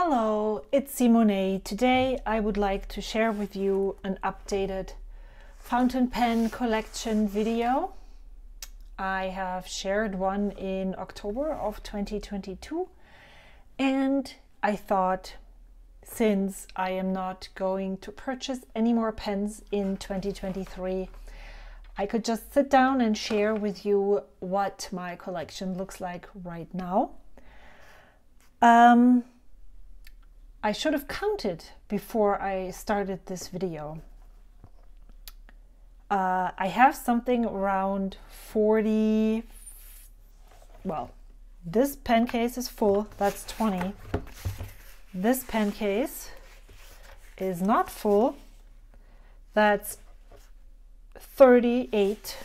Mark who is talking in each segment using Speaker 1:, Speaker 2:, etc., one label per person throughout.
Speaker 1: Hello, it's Simone. Today I would like to share with you an updated fountain pen collection video. I have shared one in October of 2022 and I thought since I am not going to purchase any more pens in 2023 I could just sit down and share with you what my collection looks like right now. Um, I should have counted before I started this video. Uh, I have something around 40, well, this pen case is full, that's 20. This pen case is not full, that's 38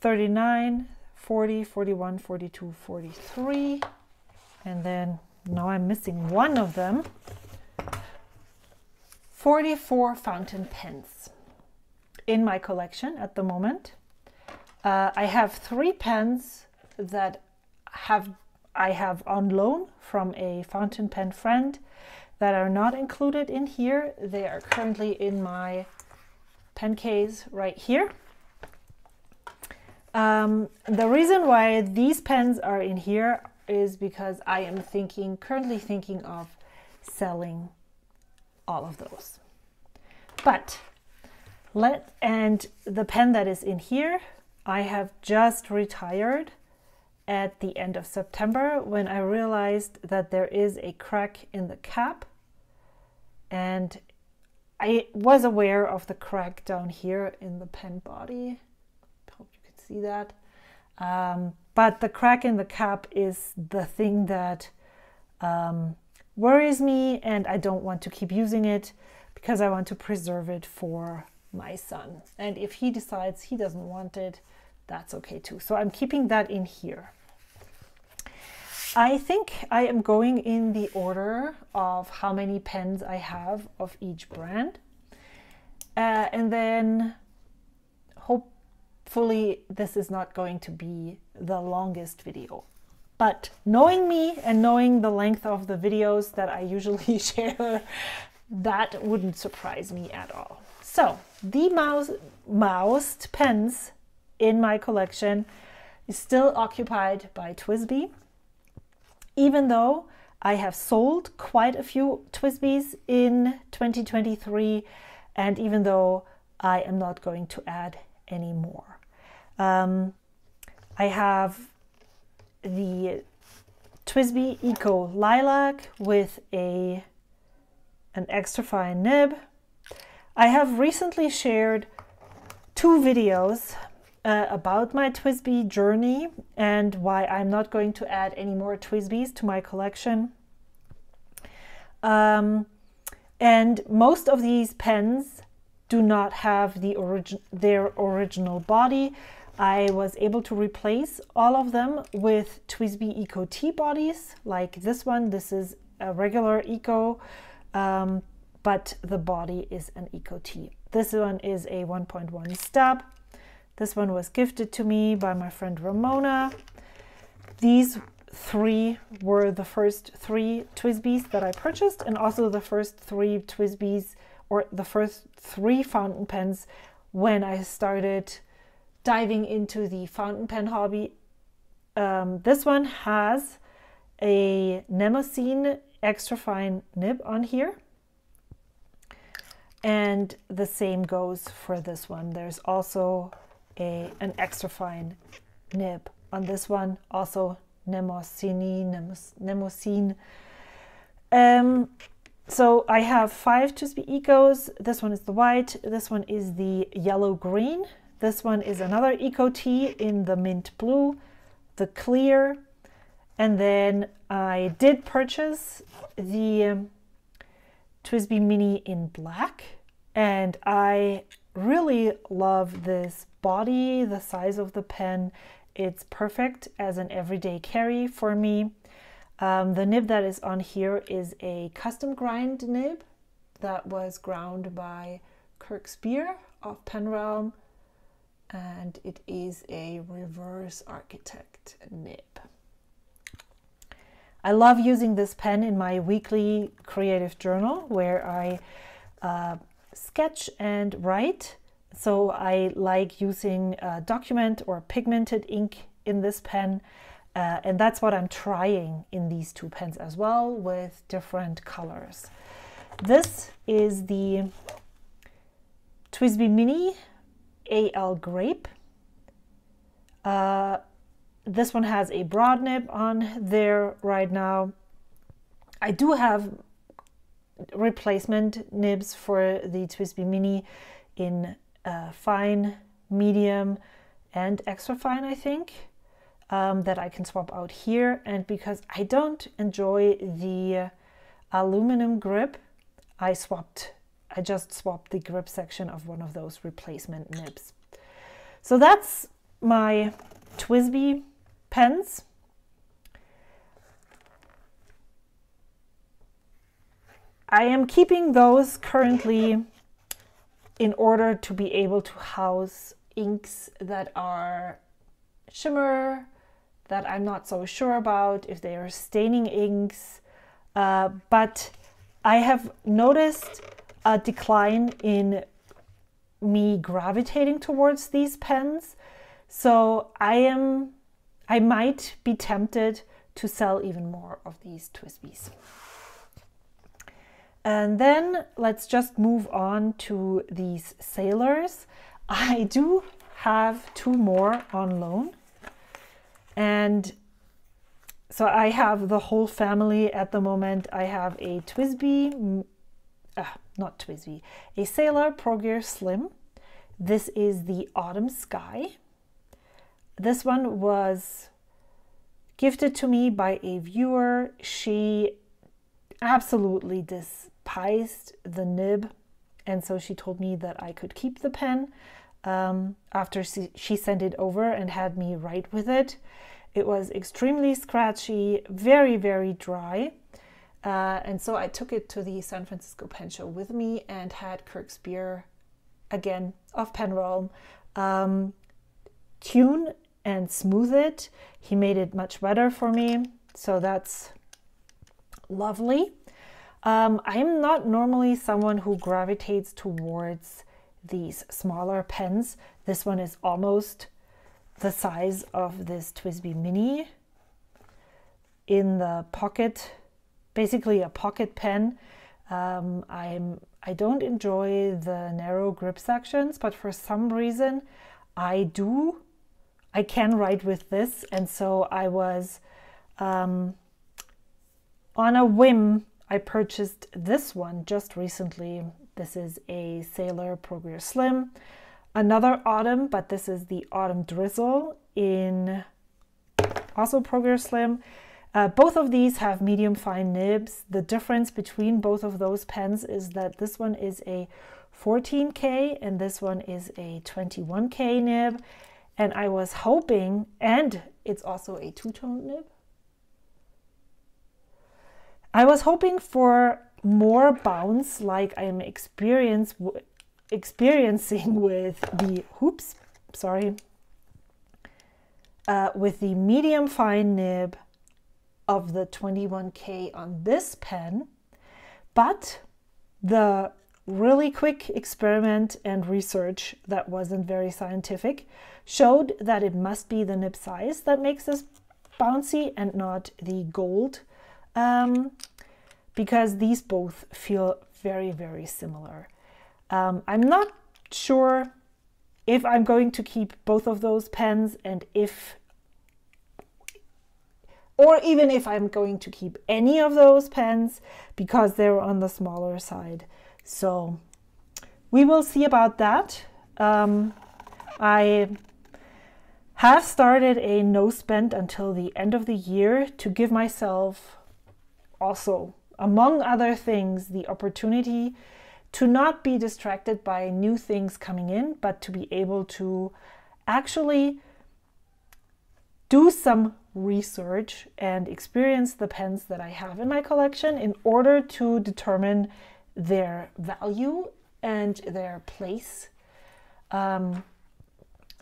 Speaker 1: 39 40 41 42 43 and then now I'm missing one of them 44 fountain pens in my collection at the moment uh, I have three pens that have I have on loan from a fountain pen friend that are not included in here. They are currently in my pen case right here. Um, the reason why these pens are in here is because I am thinking, currently thinking of selling all of those. But let, and the pen that is in here, I have just retired at the end of September when I realized that there is a crack in the cap and I was aware of the crack down here in the pen body. See that. Um, but the crack in the cap is the thing that um, worries me and I don't want to keep using it because I want to preserve it for my son. And if he decides he doesn't want it, that's okay too. So I'm keeping that in here. I think I am going in the order of how many pens I have of each brand. Uh, and then hopefully this is not going to be the longest video. But knowing me and knowing the length of the videos that I usually share, that wouldn't surprise me at all. So the mouse, moused pens in my collection is still occupied by TWSBI even though I have sold quite a few TWSBIs in 2023, and even though I am not going to add any more. Um, I have the TWSBI Eco Lilac with a an extra fine nib. I have recently shared two videos uh, about my TWSBI journey and why I'm not going to add any more TWSBIs to my collection. Um, and most of these pens do not have the origin their original body. I was able to replace all of them with TWSBI Eco T bodies, like this one. This is a regular Eco, um, but the body is an Eco T. This one is a 1.1 stub. This one was gifted to me by my friend Ramona. These three were the first three TWSBIs that I purchased and also the first three TWSBIs or the first three fountain pens when I started diving into the fountain pen hobby. Um, this one has a Mnemosyne extra fine nib on here. And the same goes for this one. There's also a, an extra fine nib. On this one, also Mnemosyne, Mnemosyne. Um, so I have five TWSBI Ecos. This one is the white. This one is the yellow green. This one is another Eco T in the mint blue, the clear. And then I did purchase the um, TWSBI Mini in black. And I really love this body, the size of the pen. It's perfect as an everyday carry for me. Um, the nib that is on here is a custom grind nib that was ground by Kirk Speer of Penrealm. And it is a reverse architect nib. I love using this pen in my weekly creative journal where I uh, sketch and write. So I like using document or pigmented ink in this pen. Uh, and that's what I'm trying in these two pens as well with different colors. This is the TWSBI Mini AL Grape. Uh, this one has a broad nib on there right now. I do have replacement nibs for the TWSBI Mini in uh, fine, medium, and extra fine, I think, um, that I can swap out here. And because I don't enjoy the aluminum grip, I swapped, I just swapped the grip section of one of those replacement nibs. So that's my TWSBI pens. I am keeping those currently in order to be able to house inks that are shimmer, that I'm not so sure about, if they are staining inks. Uh, but I have noticed a decline in me gravitating towards these pens. So I am, I might be tempted to sell even more of these TWSBIs. And then let's just move on to these sailors. I do have two more on loan. And so I have the whole family at the moment. I have a TWSBI, uh, not TWSBI, a Sailor Pro Gear Slim. This is the Autumn Sky. This one was gifted to me by a viewer. She absolutely despised the nib, and so she told me that I could keep the pen um, after she sent it over and had me write with it. It was extremely scratchy, very, very dry. Uh, and so I took it to the San Francisco Pen Show with me and had Kirk Speer, again of Pen Realm, um, tune and smooth it. He made it much better for me. So that's lovely. Um, I'm not normally someone who gravitates towards these smaller pens. This one is almost the size of this TWSBI Mini in the pocket, basically a pocket pen. Um, I'm I don't enjoy the narrow grip sections, but for some reason I do. I can write with this, and so I was um, on a whim. I purchased this one just recently. This is a Sailor Pro Gear Slim another autumn, but this is the Autumn Drizzle in also Pro Gear Slim. Uh, both of these have medium fine nibs. The difference between both of those pens is that this one is a 14K and this one is a 21K nib. And I was hoping, and it's also a two-tone nib. I was hoping for more bounce like I'm experienced experiencing with the, oops, sorry, uh, with the medium fine nib of the 21K on this pen, but the really quick experiment and research that wasn't very scientific showed that it must be the nib size that makes this bouncy and not the gold um, because these both feel very, very similar. Um, I'm not sure if I'm going to keep both of those pens and if or even if I'm going to keep any of those pens because they're on the smaller side. So we will see about that. Um, I have started a no spend until the end of the year to give myself also, among other things, the opportunity to not be distracted by new things coming in, but to be able to actually do some research and experience the pens that I have in my collection in order to determine their value and their place. Um,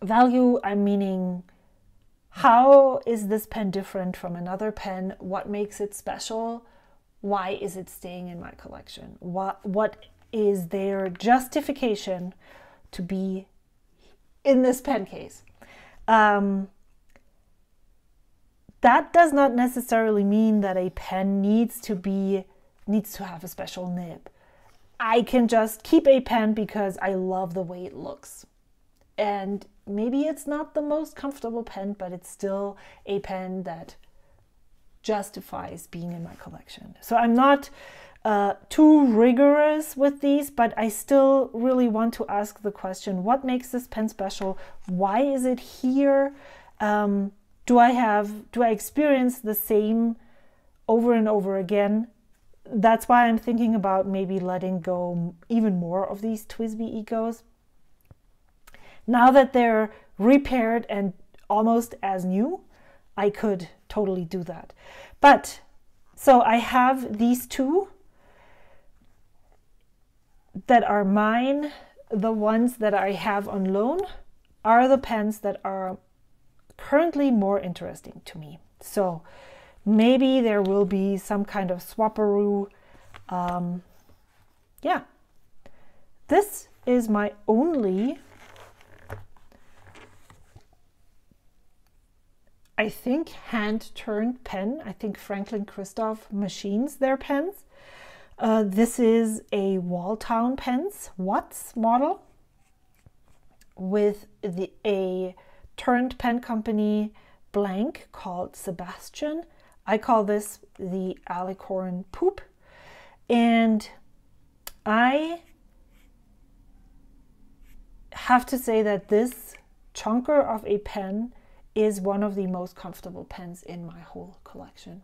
Speaker 1: value, I'm meaning how is this pen different from another pen? What makes it special? Why is it staying in my collection? What, what is their justification to be in this pen case? Um, that does not necessarily mean that a pen needs to be needs to have a special nib. I can just keep a pen because I love the way it looks. And maybe it's not the most comfortable pen, but it's still a pen that justifies being in my collection. So I'm not uh, too rigorous with these, but I still really want to ask the question what makes this pen special? Why is it here? Um, do I have, do I experience the same over and over again? That's why I'm thinking about maybe letting go even more of these TWSBI Ecos. Now that they're repaired and almost as new, I could totally do that. But so I have these two that are mine. The ones that I have on loan are the pens that are currently more interesting to me. So maybe there will be some kind of swapperoo. Um, yeah, this is my only, I think, hand-turned pen. I think Franklin Christoph machines their pens. Uh, this is a Walltown Pens Watts model with the, a turned pen company blank called Sebastian. I call this the alicorn poop. And I have to say that this chunker of a pen is one of the most comfortable pens in my whole collection.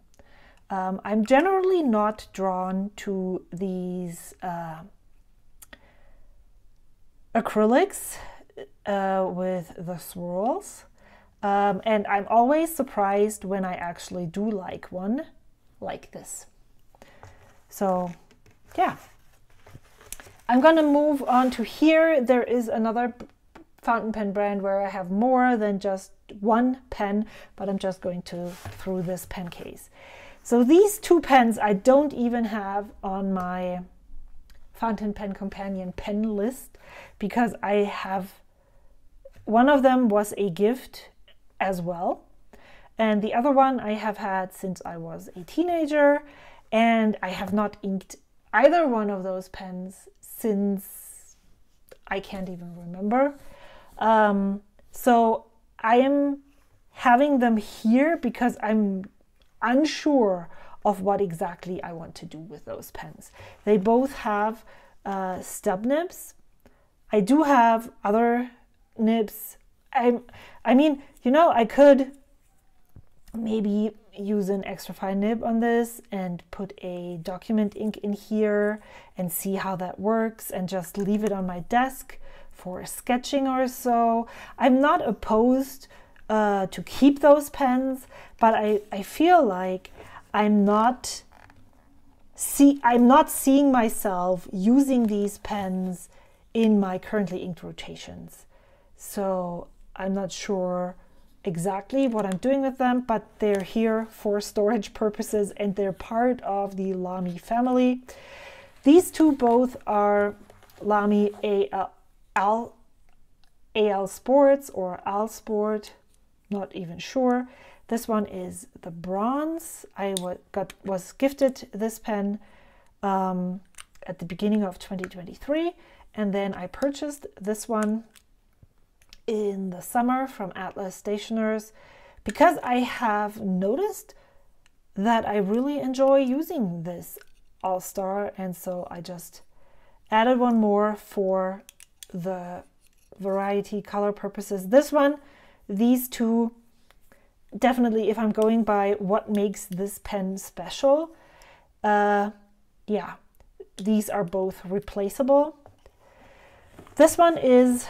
Speaker 1: Um, I'm generally not drawn to these uh, acrylics uh, with the swirls. Um, and I'm always surprised when I actually do like one like this. So yeah, I'm gonna move on to here. There is another fountain pen brand where I have more than just one pen, but I'm just going to through this pen case. So these two pens I don't even have on my fountain pen companion pen list because I have one of them was a gift as well. And the other one I have had since I was a teenager, and I have not inked either one of those pens since I can't even remember. Um, so I am having them here because I'm unsure of what exactly I want to do with those pens. They both have uh, stub nibs. I do have other nibs. I, I mean, you know, I could maybe use an extra fine nib on this and put a document ink in here and see how that works and just leave it on my desk for sketching or so. I'm not opposed uh, to keep those pens, but I, I feel like I'm not see I'm not seeing myself using these pens in my currently inked rotations. So I'm not sure exactly what I'm doing with them, but they're here for storage purposes and they're part of the Lamy family. These two both are Lamy AL, AL Sports or AL Sport, not even sure. This one is the bronze. I got was gifted this pen um, at the beginning of 2023 and then I purchased this one in the summer from Atlas Stationers because I have noticed that I really enjoy using this AL-Star and so I just added one more for the variety color purposes. This one, these two, definitely if I'm going by what makes this pen special, uh, yeah, these are both replaceable. This one is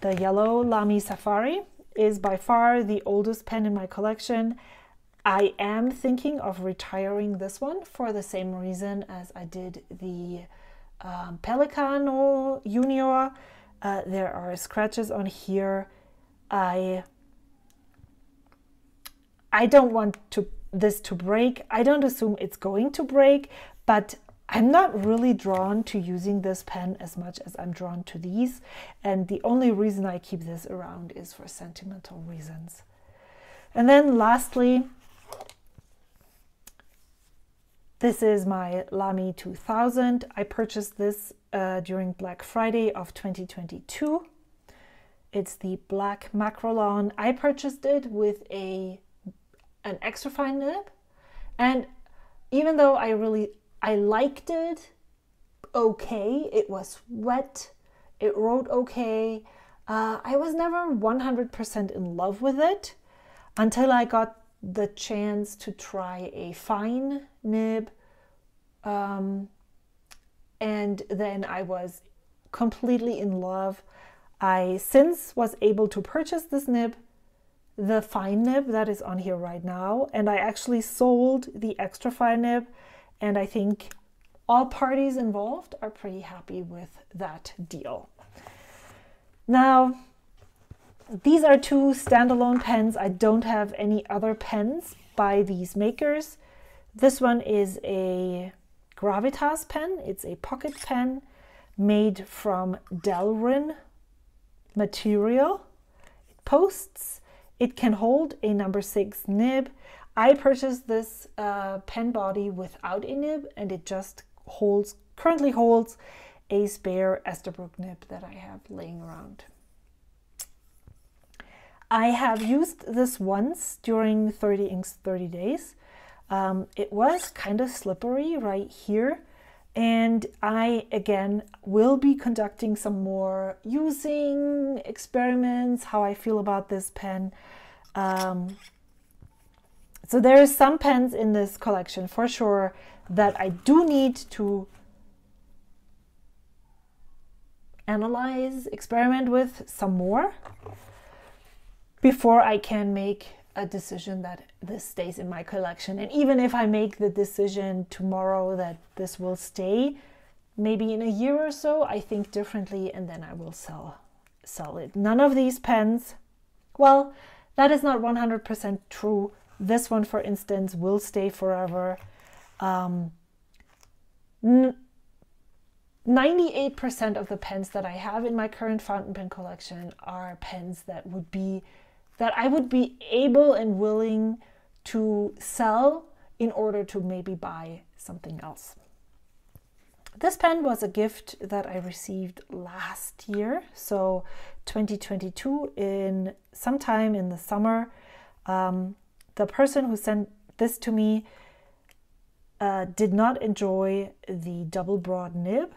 Speaker 1: the yellow Lamy Safari is by far the oldest pen in my collection. I am thinking of retiring this one for the same reason as I did the um, Pelikano Junior. Uh, there are scratches on here. I I don't want to this to break. I don't assume it's going to break, but I'm not really drawn to using this pen as much as I'm drawn to these. And the only reason I keep this around is for sentimental reasons. And then lastly, this is my Lamy 2000. I purchased this uh, during Black Friday of 2022. It's the black Makrolon. I purchased it with a an extra fine nib, and even though I really I liked it, okay, it was wet, it wrote okay. Uh, I was never 100% in love with it until I got the chance to try a fine nib. Um, and then I was completely in love. I since was able to purchase this nib, the fine nib that is on here right now, and I actually sold the extra fine nib, and I think all parties involved are pretty happy with that deal. Now, these are two standalone pens. I don't have any other pens by these makers. This one is a Gravitas pen. It's a pocket pen made from Delrin material. It posts. It can hold a number six nib. I purchased this uh, pen body without a nib and it just holds, currently holds a spare Esterbrook nib that I have laying around. I have used this once during 30 inks 30 days. Um, it was kind of slippery right here. And I, again, will be conducting some more using experiments, how I feel about this pen. Um, so there are some pens in this collection for sure that I do need to analyze, experiment with some more before I can make a decision that this stays in my collection. And even if I make the decision tomorrow that this will stay, maybe in a year or so, I think differently and then I will sell sell it. None of these pens, well, that is not 100% true. This one, for instance, will stay forever. Um, 98% of the pens that I have in my current fountain pen collection are pens that would be that I would be able and willing to sell in order to maybe buy something else. This pen was a gift that I received last year, so 2022 in sometime in the summer. Um, the person who sent this to me uh, did not enjoy the double broad nib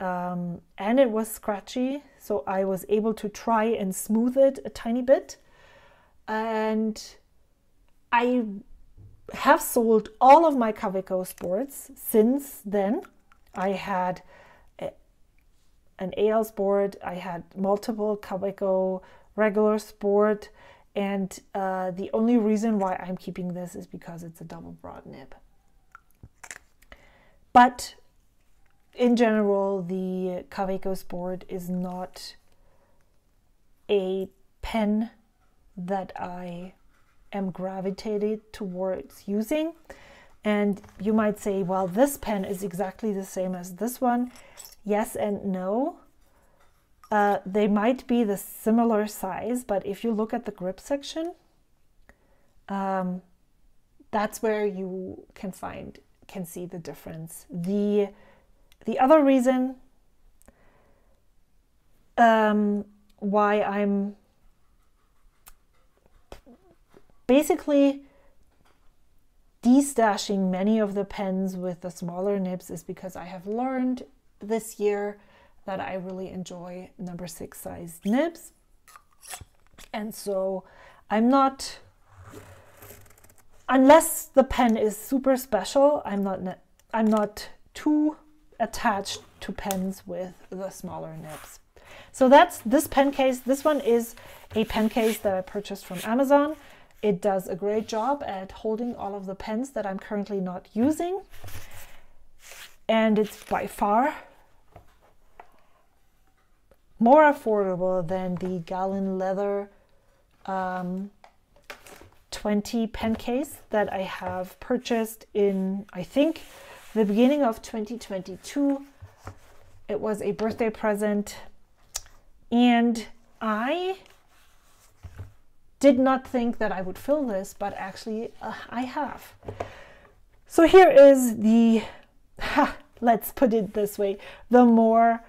Speaker 1: um, and it was scratchy, so I was able to try and smooth it a tiny bit and I have sold all of my Kaweco sports since then. I had a, an AL sport, I had multiple Kaweco regular sport, and uh, the only reason why I'm keeping this is because it's a double broad nib. But in general, the Kaweco sport is not a pen that I am gravitated towards using. And you might say, well, this pen is exactly the same as this one. Yes and no. Uh, they might be the similar size, but if you look at the grip section, um, that's where you can find, can see the difference. The, the other reason um, why I'm basically destashing many of the pens with the smaller nibs is because I have learned this year that I really enjoy number six size nibs. And so I'm not, unless the pen is super special, I'm not, I'm not too attached to pens with the smaller nibs. So that's this pen case. This one is a pen case that I purchased from Amazon. It does a great job at holding all of the pens that I'm currently not using. And it's by far more affordable than the Galen Leather um, 20 pen case that I have purchased in, I think, the beginning of 2022. It was a birthday present, and I did not think that I would fill this, but actually uh, I have. So here is the, ha, let's put it this way, the more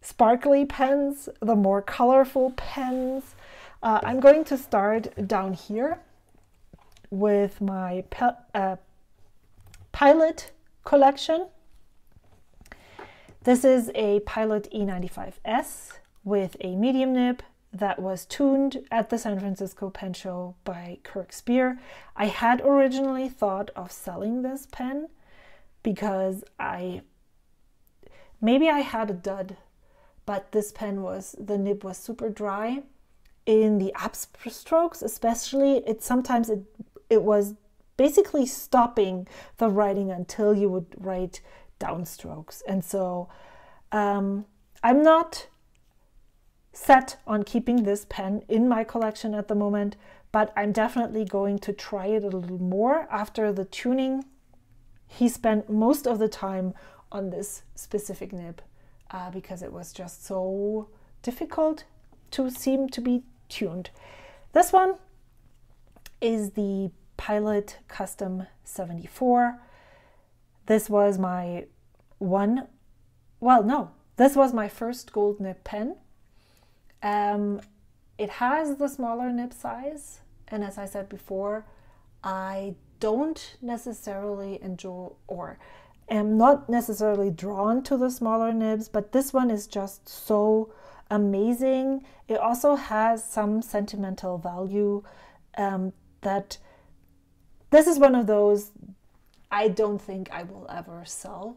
Speaker 1: sparkly pens, the more colorful pens. Uh, I'm going to start down here with my uh, Pilot collection. This is a Pilot E95S with a medium nib that was tuned at the San Francisco Pen Show by Kirk Speer. I had originally thought of selling this pen because I maybe I had a dud, but this pen was the nib was super dry. In the upstrokes, especially, it sometimes it it was basically stopping the writing until you would write downstrokes, and so um, I'm not set on keeping this pen in my collection at the moment, but I'm definitely going to try it a little more after the tuning. He spent most of the time on this specific nib uh, because it was just so difficult to seem to be tuned. This one is the Pilot Custom 74. This was my one, well, no, this was my first gold nib pen um, it has the smaller nib size, and as I said before, I don't necessarily enjoy or am not necessarily drawn to the smaller nibs, but this one is just so amazing. It also has some sentimental value um, that this is one of those I don't think I will ever sell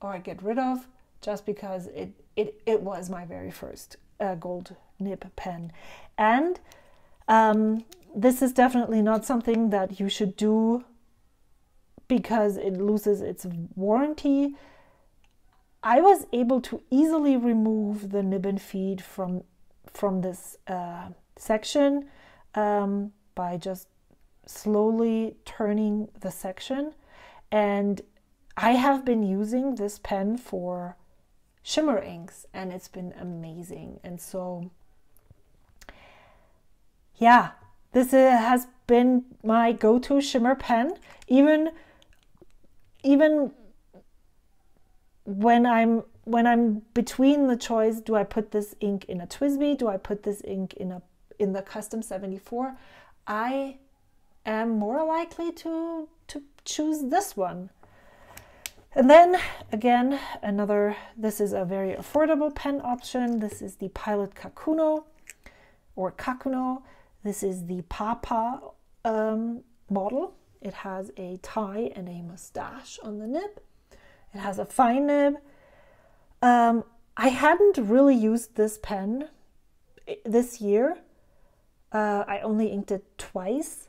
Speaker 1: or get rid of just because it, it, it was my very first a gold nib pen. And um, this is definitely not something that you should do because it loses its warranty. I was able to easily remove the nib and feed from from this uh, section um, by just slowly turning the section and I have been using this pen for shimmer inks and it's been amazing. And so, yeah, this has been my go-to shimmer pen. Even, even when I'm when I'm between the choice, do I put this ink in a TWSBI? Do I put this ink in a in the custom 74? I am more likely to to choose this one and then again, another, this is a very affordable pen option. This is the Pilot Kakuno or Kakuno. This is the Papa um, model. It has a tie and a mustache on the nib. It has a fine nib. Um, I hadn't really used this pen this year. Uh, I only inked it twice,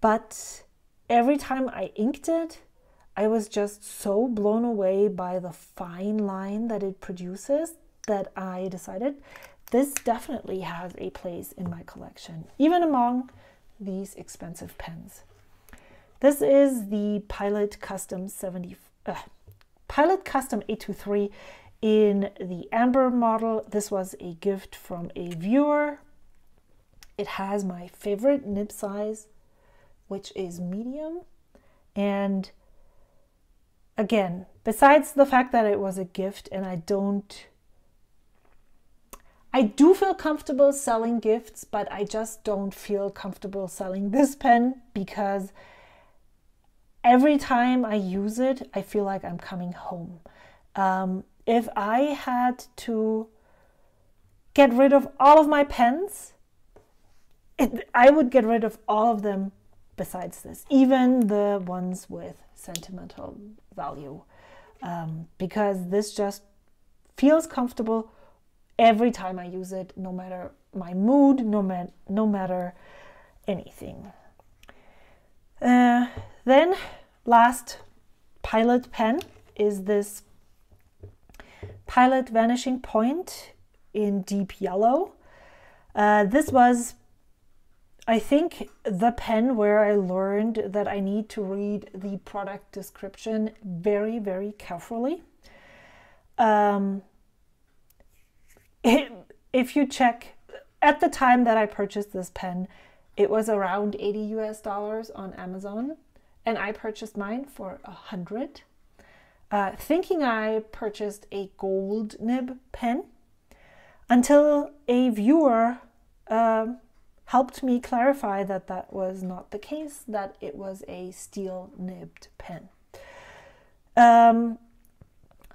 Speaker 1: but every time I inked it, I was just so blown away by the fine line that it produces that I decided this definitely has a place in my collection, even among these expensive pens. This is the Pilot Custom 70, uh, Pilot Custom 823 in the Amber model. This was a gift from a viewer. It has my favorite nib size, which is medium, and again, besides the fact that it was a gift and I don't I do feel comfortable selling gifts, but I just don't feel comfortable selling this pen because every time I use it, I feel like I'm coming home. Um, if I had to get rid of all of my pens, it, I would get rid of all of them besides this, even the ones with sentimental value um, because this just feels comfortable every time I use it, no matter my mood, no, ma- no matter anything. Uh, then, last pilot pen is this Pilot Vanishing Point in deep yellow. Uh, this was, I think, the pen where I learned that I need to read the product description very, very carefully. Um, it, if you check, at the time that I purchased this pen, it was around 80 US dollars on Amazon, and I purchased mine for a hundred, uh, thinking I purchased a gold nib pen until a viewer uh, helped me clarify that that was not the case, that it was a steel nibbed pen. Um,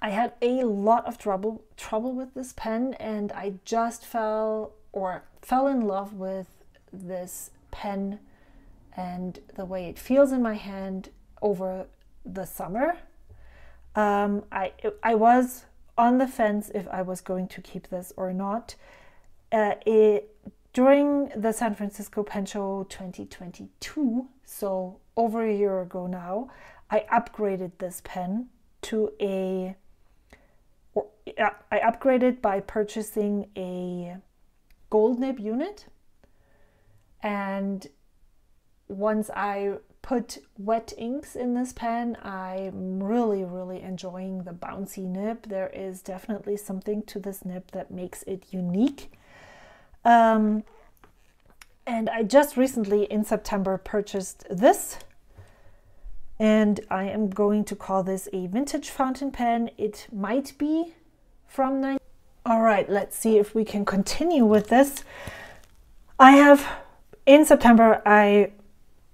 Speaker 1: I had a lot of trouble trouble with this pen and I just fell or fell in love with this pen and the way it feels in my hand over the summer. Um, I I was on the fence if I was going to keep this or not. Uh, it, during the San Francisco Pen Show 2022, so over a year ago now, I upgraded this pen to a. I upgraded by purchasing a gold nib unit. And once I put wet inks in this pen, I'm really, really enjoying the bouncy nib. There is definitely something to this nib that makes it unique. Um, and I just recently in September purchased this and I am going to call this a vintage fountain pen. It might be from 9. All right, let's see if we can continue with this. I have, in September, I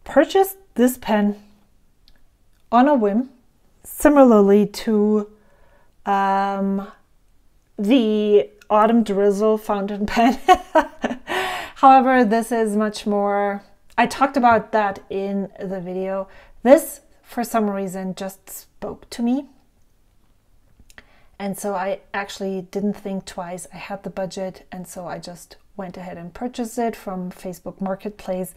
Speaker 1: purchased this pen on a whim, similarly to um, the Autumn Drizzle fountain pen. However, this is much more, I talked about that in the video. This, for some reason, just spoke to me. And so I actually didn't think twice. I had the budget, and so I just went ahead and purchased it from Facebook Marketplace.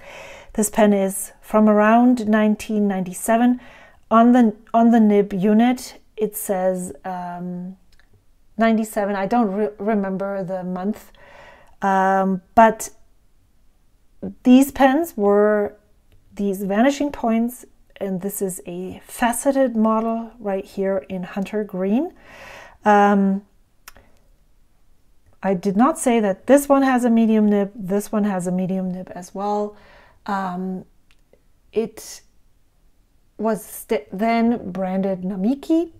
Speaker 1: This pen is from around 1997. On the on the nib unit, it says um, 97. I don't re remember the month, um, but these pens were these vanishing points, and this is a faceted model right here in hunter green. Um, I did not say that this one has a medium nib, this one has a medium nib as well. Um, it was then branded Namiki,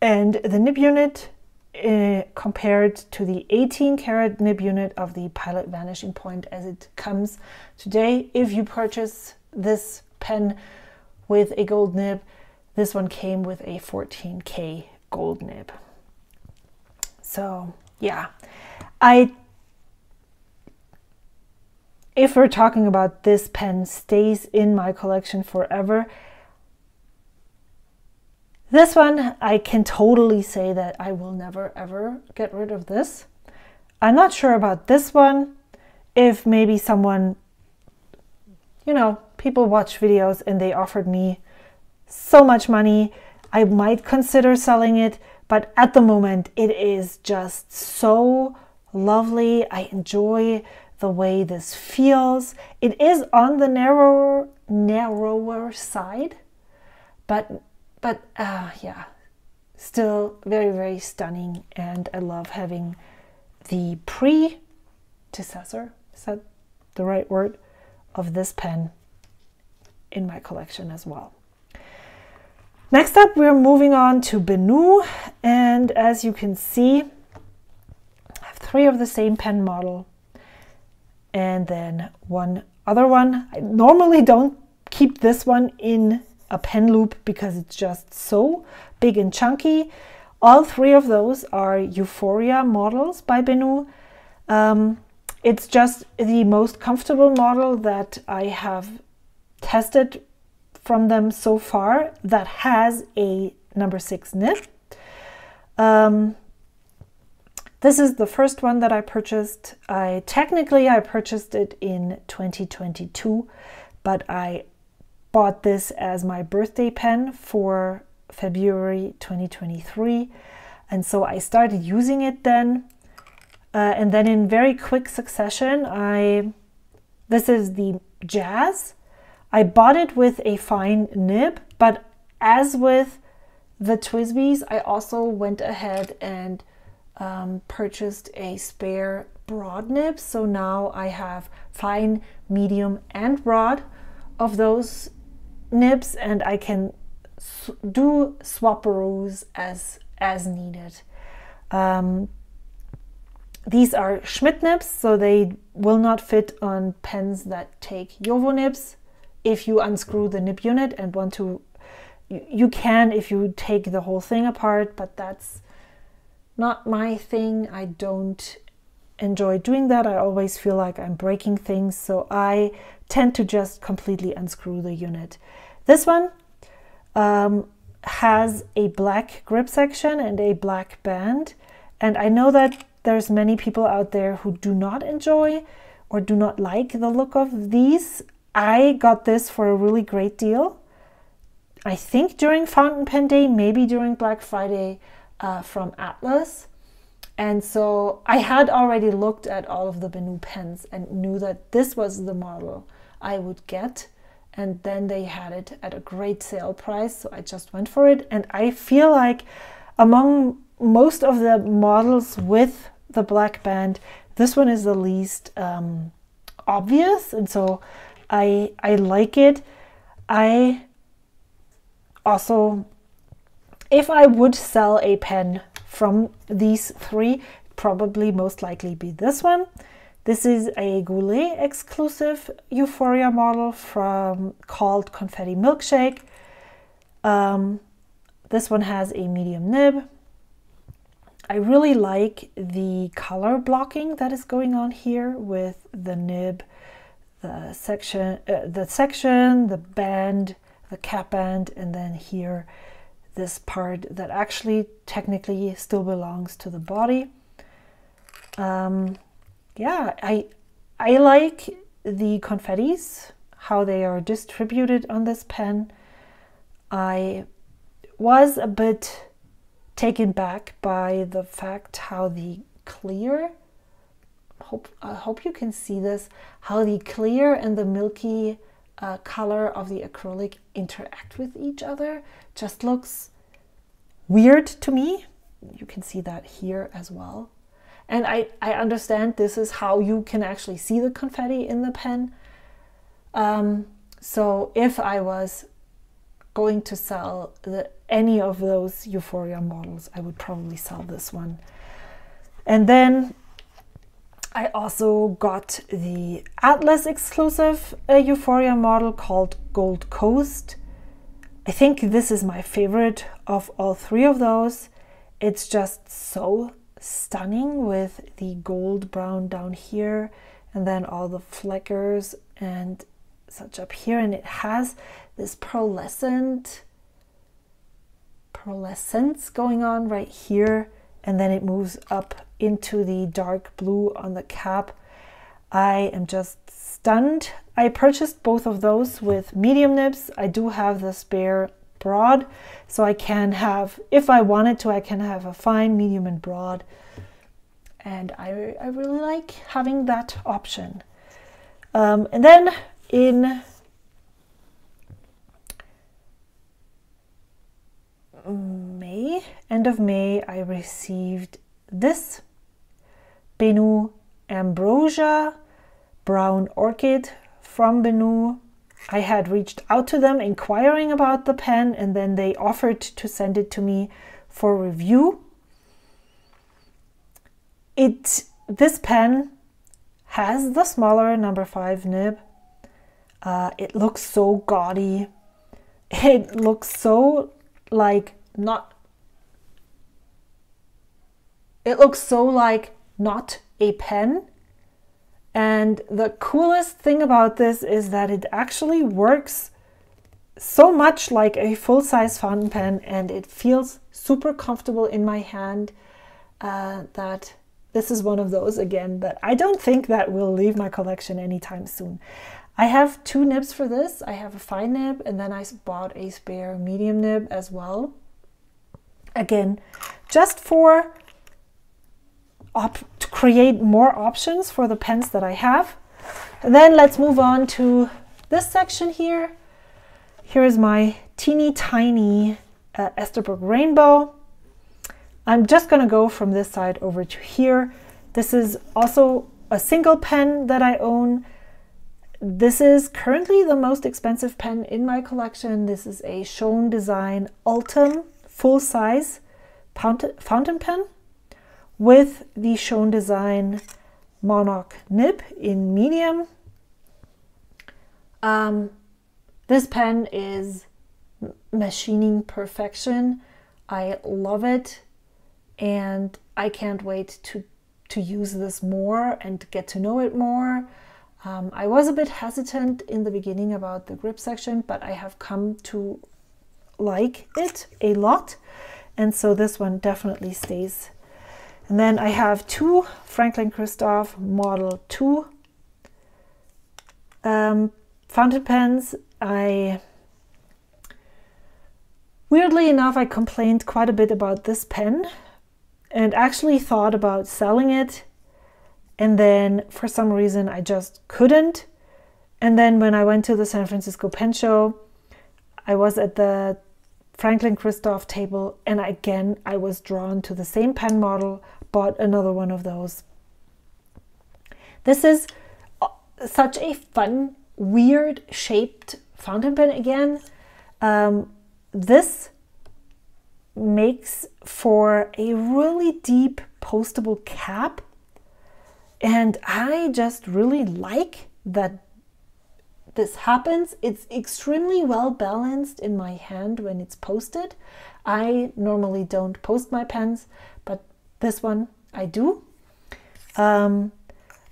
Speaker 1: and the nib unit uh, compared to the 18 karat nib unit of the Pilot Vanishing Point as it comes today. If you purchase this pen with a gold nib, this one came with a 14K gold nib. So yeah, I if we're talking about this pen stays in my collection forever, this one, I can totally say that I will never ever get rid of this. I'm not sure about this one. If maybe someone, you know, people watch videos and they offered me so much money. I might consider selling it, but at the moment it is just so lovely. I enjoy the way this feels. It is on the narrower narrower side, but but uh, yeah, still very very stunning and I love having the predecessor, is that the right word, of this pen in my collection as well. Next up, we're moving on to Benu, and as you can see, I have three of the same pen model, and then one other one. I normally don't keep this one in a pen loop because it's just so big and chunky. All three of those are Euphoria models by Benu. Um, it's just the most comfortable model that I have tested from them so far that has a number six nib. Um, this is the first one that I purchased. I technically I purchased it in 2022, but I bought this as my birthday pen for February 2023. And so I started using it then. Uh, and then in very quick succession, I this is the Jazz. I bought it with a fine nib, but as with the TWSBIs, I also went ahead and um, purchased a spare broad nib. So now I have fine, medium, and broad of those nibs, and I can do swapperoos as as needed. Um, these are Schmidt nibs, so they will not fit on pens that take JoWo nibs. If you unscrew the nib unit and want to, you can if you take the whole thing apart, but that's not my thing. I don't enjoy doing that. I always feel like I'm breaking things, so I tend to just completely unscrew the unit. This one um, has a black grip section and a black band, and I know that there's many people out there who do not enjoy or do not like the look of these. I got this for a really great deal. I think during Fountain Pen Day, maybe during Black Friday uh, from Atlas. And so I had already looked at all of the Benu pens and knew that this was the model I would get. And then they had it at a great sale price. So I just went for it. And I feel like among most of the models with the black band, this one is the least um, obvious. And so I, I like it. I also, if I would sell a pen from these three, probably most likely be this one. This is a Goulet exclusive Euphoria model from called Confetti Milkshake. Um, this one has a medium nib. I really like the color blocking that is going on here with the nib, the section, uh, the section, the band, the cap band, and then here this part that actually technically still belongs to the body. Um, yeah, I I like the confettis, how they are distributed on this pen. I was a bit taken back by the fact how the clear hope I hope you can see this how the clear and the milky uh, color of the acrylic interact with each other just looks weird to me. You can see that here as well. And I, I understand this is how you can actually see the confetti in the pen. Um, so if I was going to sell the, any of those Euphoria models, I would probably sell this one. And then I also got the Atlas exclusive uh, Euphoria model called Gold Coast. I think this is my favorite of all three of those. It's just so stunning with the gold brown down here and then all the flickers and such up here and it has this pearlescent pearlescence going on right here and then it moves up into the dark blue on the cap. I am just stunned. I purchased both of those with medium nibs. I do have the spare broad, so I can have, if I wanted to, I can have a fine, medium, and broad. And I, I really like having that option. Um, and then in May, end of May, I received this Benu Ambrosia Brown Orchid from Benu. I had reached out to them inquiring about the pen and then they offered to send it to me for review. It this pen has the smaller number 5 nib. Uh, it looks so gaudy. It looks so like not it looks so like not a pen. And the coolest thing about this is that it actually works so much like a full-size fountain pen and it feels super comfortable in my hand uh, that this is one of those again that I don't think that will leave my collection anytime soon. I have two nibs for this. I have a fine nib and then I bought a spare medium nib as well. Again, just for to create more options for the pens that I have. And then let's move on to this section here. Here is my teeny tiny uh, Esterbrook Rainbow. I'm just to go from this side over to here. This is also a single pen that I own. This is currently the most expensive pen in my collection. This is a Schoen Design Ultem full size fountain pen with the Schoen Design Monarch nib in medium. Um, this pen is machining perfection. I love it and I can't wait to, to use this more and get to know it more. Um, I was a bit hesitant in the beginning about the grip section, but I have come to like it a lot. And so this one definitely stays. And then I have two Franklin Christoph Model 2 um, fountain pens. I Weirdly enough, I complained quite a bit about this pen and actually thought about selling it. And then for some reason, I just couldn't. And then when I went to the San Francisco Pen Show, I was at the Franklin Christoph table, and again, I was drawn to the same pen model, bought another one of those. This is uh, such a fun, weird shaped fountain pen again. Um, this makes for a really deep postable cap and I just really like that this happens. It's extremely well balanced in my hand when it's posted. I normally don't post my pens, but this one I do. Um,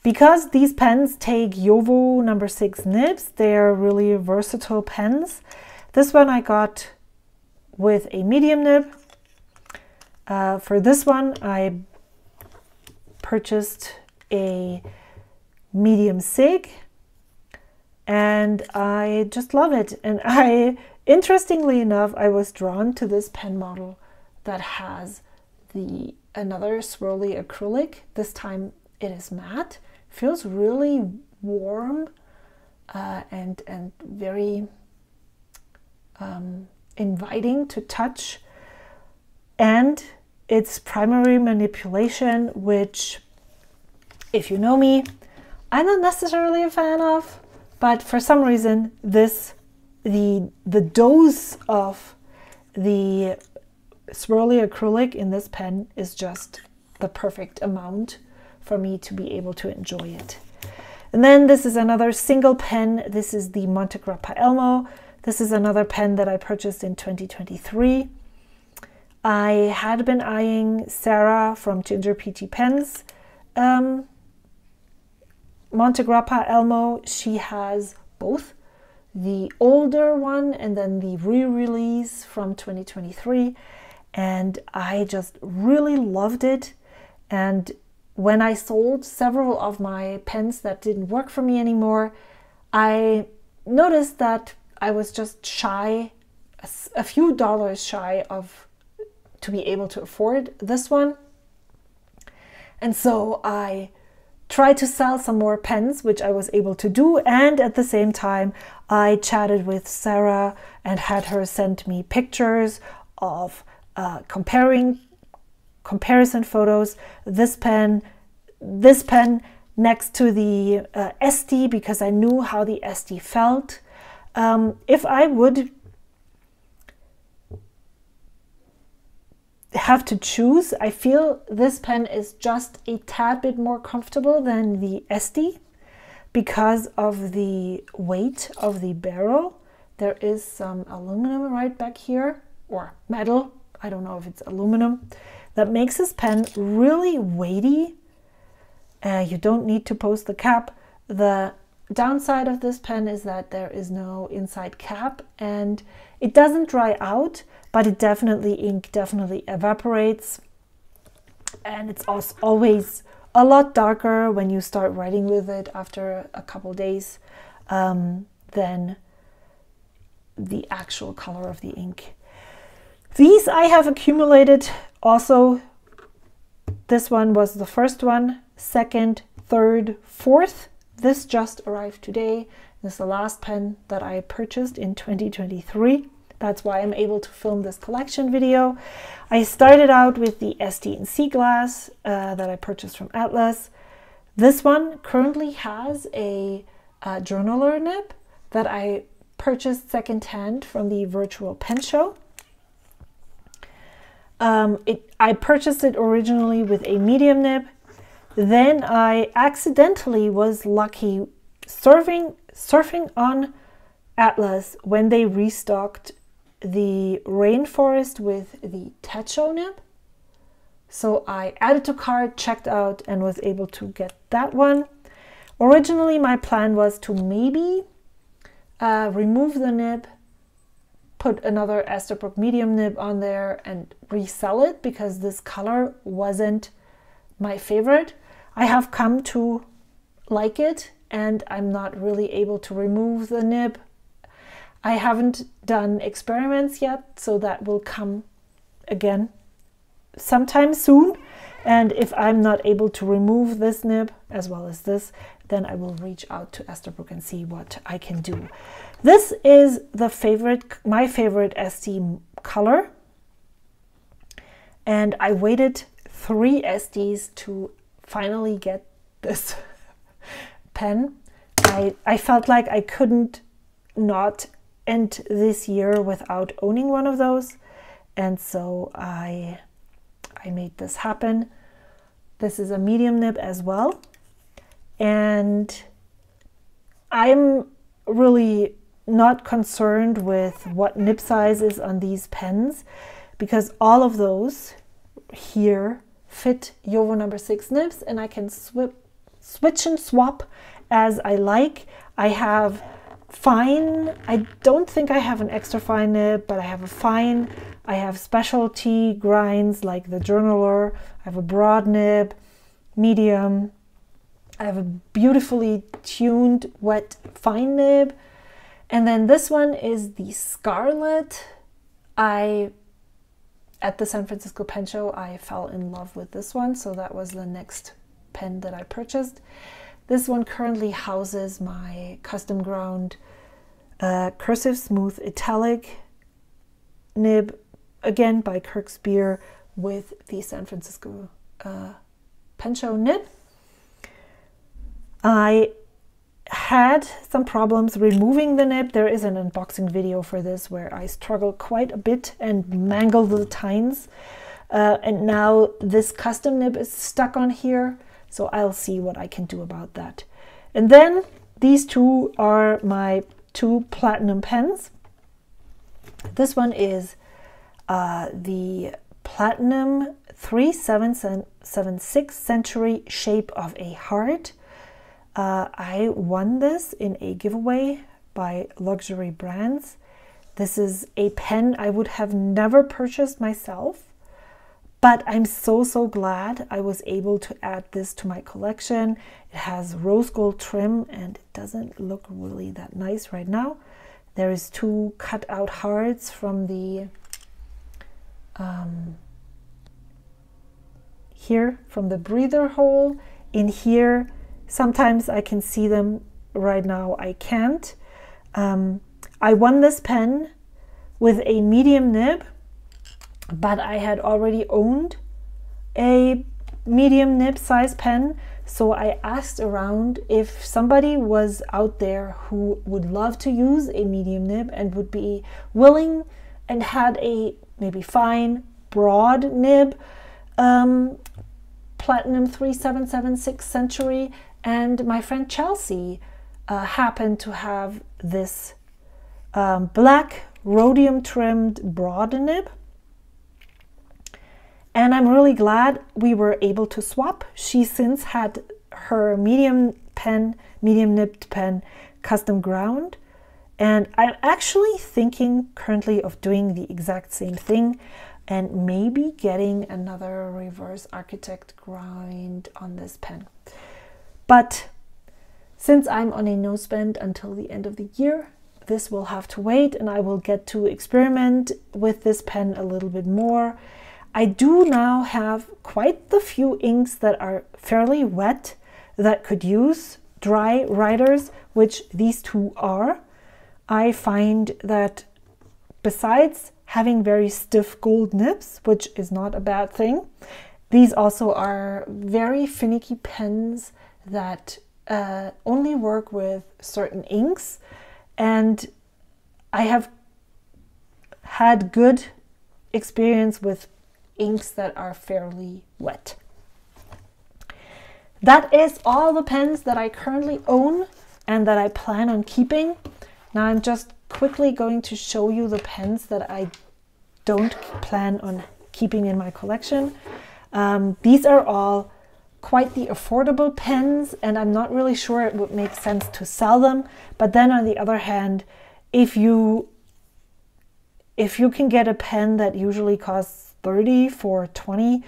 Speaker 1: because these pens take JoWo number six nibs, they're really versatile pens. This one I got with a medium nib. Uh, for this one, I purchased a medium sig and I just love it. And I, interestingly enough, I was drawn to this pen model that has the another swirly acrylic. This time it is matte. Feels really warm uh, and and very um, inviting to touch and its primary manipulation which if you know me i'm not necessarily a fan of but for some reason this the the dose of the swirly acrylic in this pen is just the perfect amount for me to be able to enjoy it and then this is another single pen this is the Montegrappa Elmo this is another pen that I purchased in 2023. I had been eyeing Sarah from Ginger Peachy Pens. Um, Montegrappa Elmo, she has both the older one and then the re-release from 2023 and I just really loved it and when I sold several of my pens that didn't work for me anymore I noticed that I was just shy, a few dollars shy of to be able to afford this one. And so I tried to sell some more pens, which I was able to do. And at the same time, I chatted with Sarah and had her send me pictures of uh, comparing comparison photos. This pen, this pen next to the uh, Estie because I knew how the Estie felt. Um, if I would have to choose, I feel this pen is just a tad bit more comfortable than the Estie because of the weight of the barrel. There is some aluminum right back here, or metal, I don't know if it's aluminum, that makes this pen really weighty. Uh, you don't need to post the cap. The downside of this pen is that there is no inside cap and it doesn't dry out, but it definitely, ink definitely evaporates. And it's also always a lot darker when you start writing with it after a couple days um, than the actual color of the ink. These I have accumulated also. This one was the first one, second, third, fourth. This just arrived today. This is the last pen that I purchased in 2023. That's why I'm able to film this collection video. I started out with the Estie Sea Glass uh, that I purchased from Atlas. This one currently has a, a journaler nib that I purchased secondhand from the virtual pen show. Um, it, I purchased it originally with a medium nib. Then I accidentally was lucky surfing surfing on Atlas when they restocked the rainforest with the Techo nib. So I added to cart, checked out, and was able to get that one. Originally, my plan was to maybe uh, remove the nib put another Esterbrook medium nib on there and resell it because this color wasn't my favorite. I have come to like it and I'm not really able to remove the nib. I haven't done experiments yet, so that will come again sometime soon. And if I'm not able to remove this nib as well as this, then I will reach out to Esterbrook and see what I can do. This is the favorite, my favorite Estie color. And I waited three Esties to finally get this pen. I, I felt like I couldn't not end this year without owning one of those. And so I, I made this happen. This is a medium nib as well. And I'm really not concerned with what nib size is on these pens because all of those here fit JoWo number six nibs and I can switch and swap as I like. I have fine, I don't think I have an extra fine nib, but I have a fine. I have specialty grinds like the journaler. I have a broad nib, medium. I have a beautifully tuned wet fine nib and then this one is the Scarlet. I, at the San Francisco Pen Show, I fell in love with this one. So that was the next pen that I purchased. This one currently houses my custom ground uh, cursive smooth italic nib, again by Kirk Speer with the San Francisco uh, Pen Show nib. I had some problems removing the nib. There is an unboxing video for this where I struggle quite a bit and mangle the tines. Uh, and now this custom nib is stuck on here, so I'll see what I can do about that. And then these two are my two platinum pens. This one is uh, the Platinum 3776 Century Shape of a Heart. Uh, I won this in a giveaway by Luxury Brands. This is a pen I would have never purchased myself, but I'm so, so glad I was able to add this to my collection. It has rose gold trim and it doesn't look really that nice right now. There is two cut out hearts from the um, here from the breather hole. In here Sometimes I can see them right now, I can't. Um, I won this pen with a medium nib, but I had already owned a medium nib size pen. So I asked around if somebody was out there who would love to use a medium nib and would be willing and had a maybe fine broad nib um, platinum 3776 century and my friend Chelsea uh, happened to have this um, black rhodium trimmed broad nib. And I'm really glad we were able to swap. She since had her medium pen, medium nibbed pen, custom ground. And I'm actually thinking currently of doing the exact same thing and maybe getting another reverse architect grind on this pen. But since I'm on a no spend until the end of the year, this will have to wait and I will get to experiment with this pen a little bit more. I do now have quite the few inks that are fairly wet that could use dry writers, which these two are. I find that besides having very stiff gold nibs, which is not a bad thing, these also are very finicky pens that uh, only work with certain inks and I have had good experience with inks that are fairly wet. That is all the pens that I currently own and that I plan on keeping. Now I'm just quickly going to show you the pens that I don't plan on keeping in my collection. Um, these are all quite the affordable pens and I'm not really sure it would make sense to sell them. But then on the other hand, if you if you can get a pen that usually costs 30 for 20,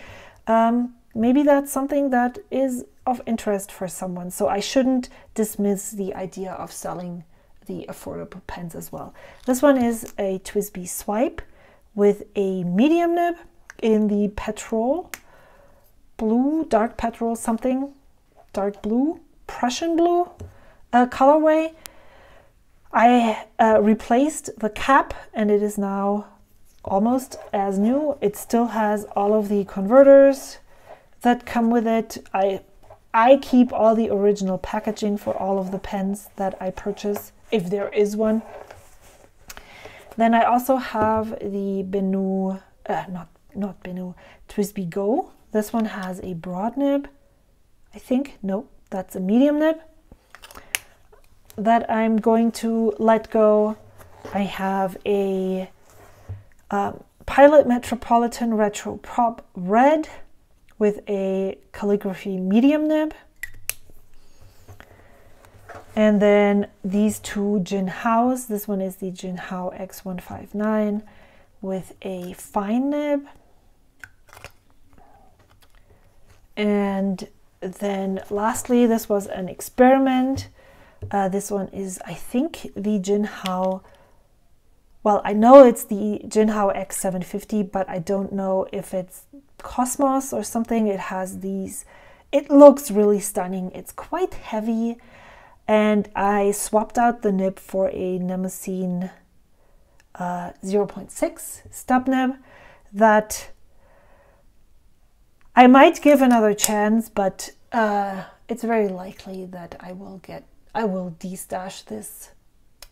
Speaker 1: um, maybe that's something that is of interest for someone. So I shouldn't dismiss the idea of selling the affordable pens as well. This one is a TWSBI Swipe with a medium nib in the petrol blue, dark petrol something, dark blue, Prussian blue uh, colorway. I uh, replaced the cap and it is now almost as new. It still has all of the converters that come with it. I I keep all the original packaging for all of the pens that I purchase, if there is one. Then I also have the Benu, uh, not not Benu, TWSBI Go this one has a broad nib. I think, nope, that's a medium nib that I'm going to let go. I have a um, Pilot Metropolitan Retro Pop Red with a calligraphy medium nib. And then these two Jinhaos. This one is the Jinhao X159 with a fine nib. And then lastly, this was an experiment. Uh, this one is, I think, the Jinhao. Well, I know it's the Jinhao X750, but I don't know if it's Cosmos or something. It has these, it looks really stunning. It's quite heavy. And I swapped out the nib for a Nemosine uh, 0.6 stub nib that I might give another chance, but uh, it's very likely that I will get, I will destash this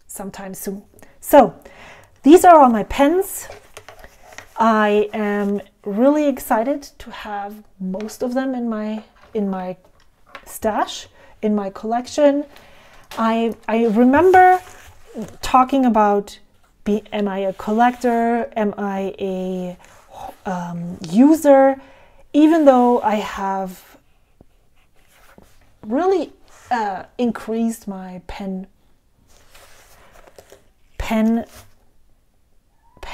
Speaker 1: sometime soon. So these are all my pens. I am really excited to have most of them in my in my stash, in my collection. I I remember talking about be, am I a collector? Am I a um, user? even though I have really uh, increased my pen pen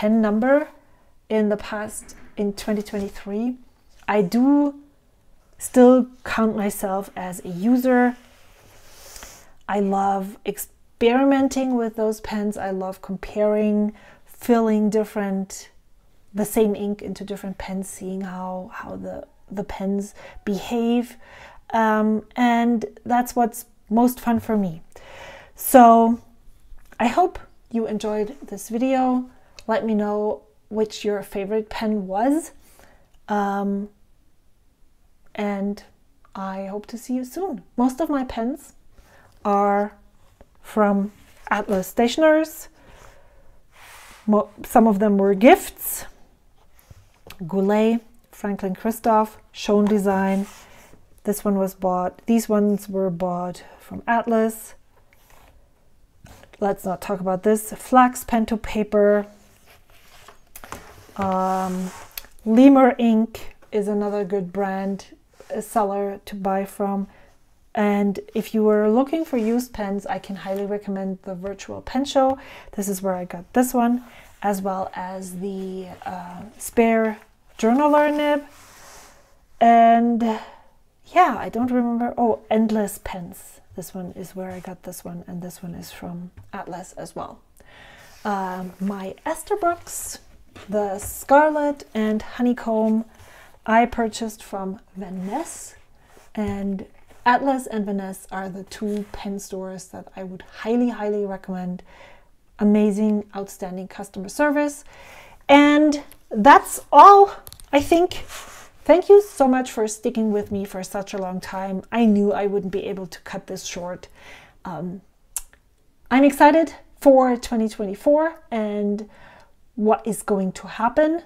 Speaker 1: pen number in the past in 2023 I do still count myself as a user I love experimenting with those pens I love comparing filling different the same ink into different pens, seeing how how the the pens behave, um, and that's what's most fun for me. So I hope you enjoyed this video. Let me know which your favorite pen was, um, and I hope to see you soon. Most of my pens are from Atlas Stationers. Some of them were gifts Goulet, Franklin Christoph, Schoen Design. This one was bought, these ones were bought from Atlas. Let's not talk about this. Flax pen to paper. Um, Lemur ink is another good brand, a seller to buy from. And if you were looking for used pens, I can highly recommend the Virtual Pen Show. This is where I got this one, as well as the uh, spare journaler nib. And yeah, I don't remember. Oh, endless pens. This one is where I got this one, and this one is from Atlas as well. Um, my Esterbrook's, the Scarlet and Honeycomb, I purchased from Van and Atlas and Van are the two pen stores that I would highly, highly recommend. Amazing, outstanding customer service. And that's all, I think. Thank you so much for sticking with me for such a long time. I knew I wouldn't be able to cut this short. Um, I'm excited for 2024 and what is going to happen.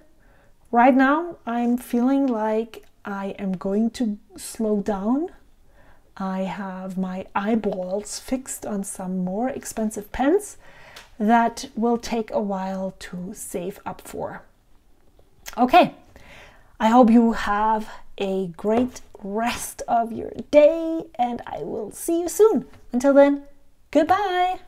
Speaker 1: Right now, I'm feeling like I am going to slow down. I have my eyeballs fixed on some more expensive pens that will take a while to save up for. Okay, I hope you have a great rest of your day and I will see you soon. Until then, goodbye.